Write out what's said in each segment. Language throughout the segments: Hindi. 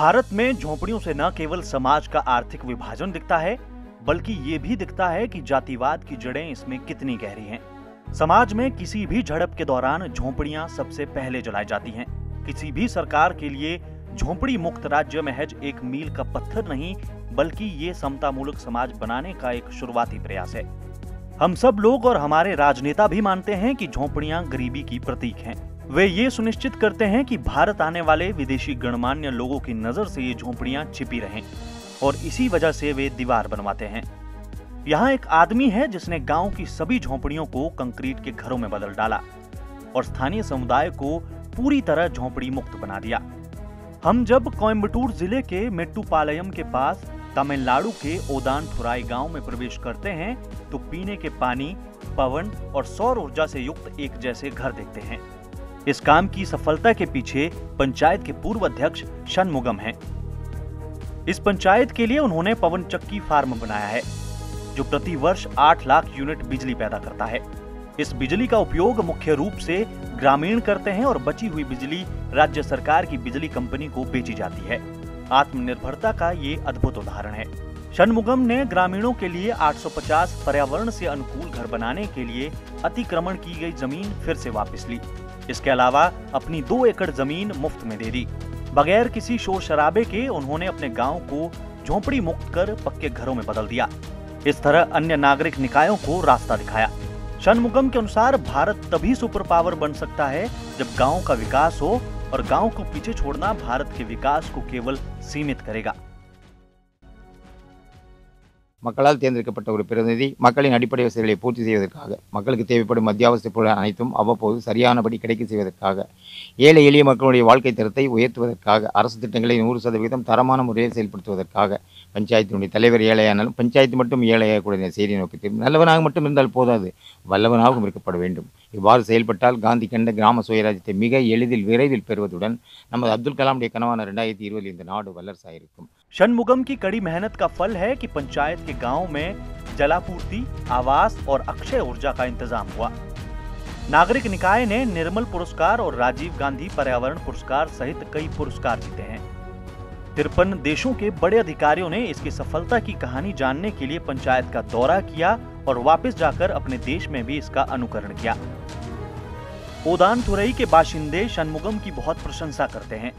भारत में झोपड़ियों से न केवल समाज का आर्थिक विभाजन दिखता है, बल्कि ये भी दिखता है कि जातिवाद की जड़ें इसमें कितनी गहरी हैं। समाज में किसी भी झड़प के दौरान झोपड़ियाँ सबसे पहले जलाई जाती हैं। किसी भी सरकार के लिए झोपड़ी मुक्त राज्य महज एक मील का पत्थर नहीं, बल्कि ये समता मूलक समाज बनाने का एक शुरुआती प्रयास है हम सब लोग और हमारे राजनेता भी मानते हैं कि झोपड़ियाँ गरीबी की प्रतीक हैं वे ये सुनिश्चित करते हैं कि भारत आने वाले विदेशी गणमान्य लोगों की नज़र से ये झोपड़ियाँ छिपी रहें और इसी वजह से वे दीवार बनवाते हैं। यहाँ एक आदमी है जिसने गाँव की सभी झोपड़ियों को कंक्रीट के घरों में बदल डाला और स्थानीय समुदाय को पूरी तरह झोपड़ी मुक्त बना दिया। हम जब कोयम्बटूर ज़िले के मेट्टूपालयम के पास तमिलनाडु के ओदान थुराई गाँव में प्रवेश करते हैं तो पीने के पानी, पवन और सौर ऊर्जा से युक्त एक जैसे घर देखते हैं। इस काम की सफलता के पीछे पंचायत के पूर्व अध्यक्ष शनमुगम हैं। इस पंचायत के लिए उन्होंने पवन चक्की फार्म बनाया है, जो प्रति वर्ष 8 लाख यूनिट बिजली पैदा करता है। इस बिजली का उपयोग मुख्य रूप से ग्रामीण करते हैं और बची हुई बिजली राज्य सरकार की बिजली कंपनी को बेची जाती है। आत्मनिर्भरता का ये अद्भुत उदाहरण है। शनमुगम ने ग्रामीणों के लिए 850 पर्यावरण से अनुकूल घर बनाने के लिए अतिक्रमण की गई ज़मीन फिर से वापस ली। इसके अलावा अपनी दो एकड़ ज़मीन मुफ़्त में दे दी। बगैर किसी शोर शराबे के उन्होंने अपने गाँव को झोपड़ी मुक्त कर पक्के घरों में बदल दिया। इस तरह अन्य नागरिक निकायों को रास्ता दिखाया। शनमुगम के अनुसार भारत तभी सुपर पावर बन सकता है जब गाँव का विकास हो और गाँव को पीछे छोड़ना भारत के विकास को केवल सीमित करेगा। மக்களால் தேர்ந்தெடுக்கப்பட்ட ஒரு பிரதிநிதி மக்களின் அடிப்படை வசதிகளை பூர்த்தி செய்வதற்காக மக்களுக்கு தேவைப்படும் அத்தியாவசிய பொருள் அனைத்தும் அவ்வப்போது சரியானபடி கிடைக்க செய்வதற்காக ஏழை எளிய மக்களுடைய வாழ்க்கை தரத்தை உயர்த்துவதற்காக அரசு திட்டங்களை நூறு சதவீதம் தரமான முறையில் செயல்படுத்துவதற்காக பஞ்சாயத்தினுடைய தலைவர் ஏழையானாலும் பஞ்சாயத்து மட்டும் ஏழையாகக்கூடிய செய்தி நோக்கி நல்லவனாக மட்டும் இருந்தால் போதாது வல்லவனாகவும் இருக்கப்பட வேண்டும். இவ்வாறு செயல்பட்டால் காந்தி கண்ட கிராம சுயராஜ்யத்தை மிக எளிதில் விரைவில் பெறுவதுடன் நமது அப்துல் கலாமுடைய கனவான ரெண்டாயிரத்தி இருபதில் இந்த நாடு வல்லரசாயிருக்கும். शनमुगम की कड़ी मेहनत का फल है कि पंचायत के गाँव में जलापूर्ति, आवास और अक्षय ऊर्जा का इंतज़ाम हुआ। नागरिक निकाय ने निर्मल पुरस्कार और राजीव गांधी पर्यावरण पुरस्कार सहित कई पुरस्कार जीते हैं। तिरपन देशों के बड़े अधिकारियों ने इसकी सफलता की कहानी जानने के लिए पंचायत का दौरा किया और वापस जाकर अपने देश में भी इसका अनुकरण किया। ओदान थुरई के बाशिंदे शनमुगम की बहुत प्रशंसा करते हैं।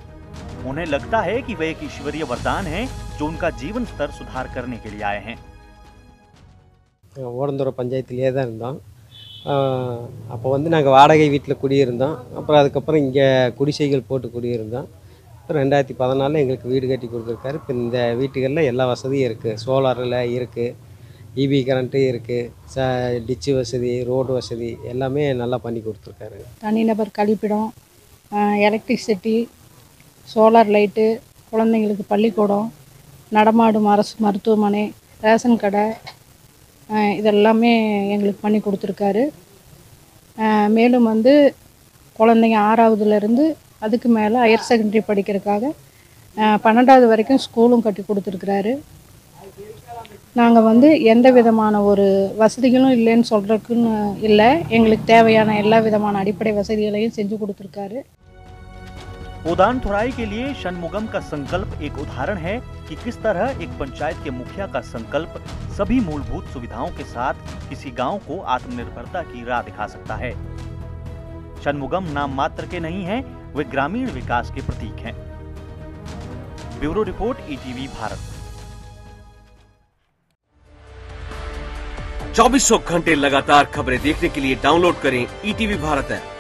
उन्हें लगता है कि वे एक ईश्वरीय वरदान हैं जो उनका जीवन स्तर सुधार करने के लिए आए हैं ஓடந்துறை பஞ்சாயத்துலேயே தான் இருந்தோம் அப்போ வந்து நாங்கள் வாடகை வீட்டில் குடியிருந்தோம் அப்புறம் அதுக்கப்புறம் இங்கே குடிசைகள் போட்டு குடியிருந்தோம் அப்புறம் ரெண்டாயிரத்தி பதினாலில் எங்களுக்கு வீடு கட்டி கொடுத்துருக்காரு இப்போ இந்த வீட்டுகளில் எல்லா வசதியும் இருக்குது சோலாரில் இருக்குது இபி கரண்ட்டு இருக்குது ச டிச்சு வசதி ரோடு வசதி எல்லாமே நல்லா பண்ணி கொடுத்துருக்காரு தனிநபர் கழிப்பிடம் எலக்ட்ரிசிட்டி சோலார் லைட்டு குழந்தைங்களுக்கு பள்ளிக்கூடம் நடமாடும் அரசு மருத்துவமனை ரேஷன் கடை இதெல்லாமே எங்களுக்கு பண்ணி கொடுத்துருக்காரு. மேலும் வந்து குழந்தைங்க ஆறாவதுலேருந்து அதுக்கு மேலே ஹையர் செகண்டரி படிக்கிறதுக்காக பன்னெண்டாவது வரைக்கும் ஸ்கூலும் கட்டி கொடுத்துருக்குறாரு. நாங்கள் வந்து எந்த விதமான ஒரு வசதிகளும் இல்லைன்னு சொல்கிறதுக்குன்னு இல்லை. எங்களுக்கு தேவையான எல்லா விதமான அடிப்படை வசதிகளையும் செஞ்சு கொடுத்துருக்காரு. उदान थुराई के लिए शनमुगम का संकल्प एक उदाहरण है कि किस तरह एक पंचायत के मुखिया का संकल्प सभी मूलभूत सुविधाओं के साथ किसी गाँव को आत्मनिर्भरता की राह दिखा सकता है। शनमुगम नाम मात्र के नहीं हैं, वे ग्रामीण विकास के प्रतीक हैं। Bureau report ETV Bharat. चौबीसों घंटे लगातार खबरें देखने के लिए डाउनलोड करें ईटीवी भारत ऐप।